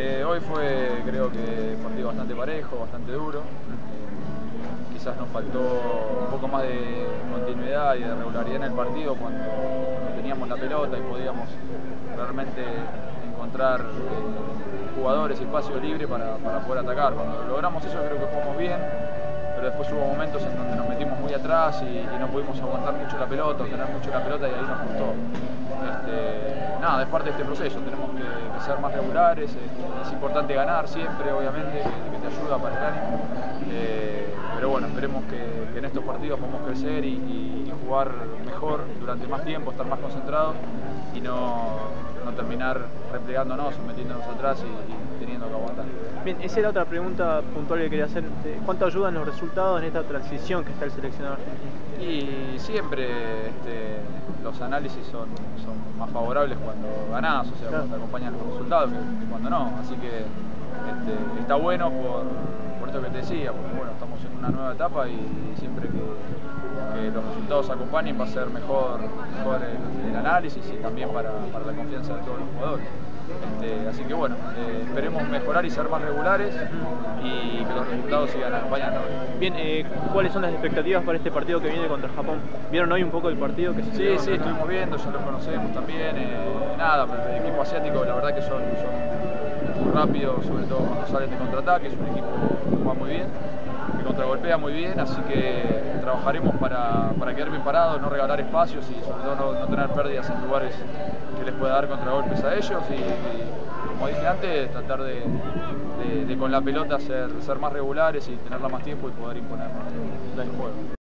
Eh, hoy fue, creo que, partido bastante parejo, bastante duro. Eh, quizás nos faltó un poco más de continuidad y de regularidad en el partido cuando, teníamos la pelota y podíamos realmente encontrar eh, jugadores y espacio libre para, poder atacar. Cuando logramos eso creo que jugamos bien, pero después hubo momentos en donde nos metimos muy atrás y, no pudimos aguantar mucho la pelota, tener mucho la pelota y ahí nos costó. Este, nada, es parte de este proceso, tenemos que, ser más regulares, es, importante ganar siempre, obviamente, que, te ayuda para el ánimo. Eh, pero bueno, esperemos que, en estos partidos podamos crecer y, jugar mejor durante más tiempo, estar más concentrados y no, terminar replegándonos metiéndonos atrás y, teniendo que aguantar. Bien, esa era otra pregunta puntual que quería hacer. ¿Cuánto ayudan los resultados en esta transición que está el seleccionador Y siempre este, los análisis son, más favorables cuando ganás, o sea, cuando te acompañan los resultados que, cuando no. Así que este, está bueno por, por, esto que te decía, porque bueno, estamos en una nueva etapa y siempre que, los resultados acompañen va a ser mejor, mejor el, análisis y también para, la confianza de todos los jugadores. Este, así que bueno, eh, esperemos mejorar y ser más regulares y que los resultados sigan acompañando. Bien, eh, ¿cuáles son las expectativas para este partido que viene contra Japón? ¿Vieron hoy un poco el partido que se Sí, sí, estuvimos viendo, ya lo conocemos también. Eh, nada, el equipo asiático la verdad que son, son muy rápidos, sobre todo cuando salen de contraataque, es un equipo que juega muy bien, que contragolpea muy bien, así que trabajaremos para, para quedar bien parados, no regalar espacios y sobre todo no, tener pérdidas en lugares que les pueda dar contragolpes a ellos y, como dije antes, tratar de, con la pelota ser, ser más regulares y tenerla más tiempo y poder imponer el juego.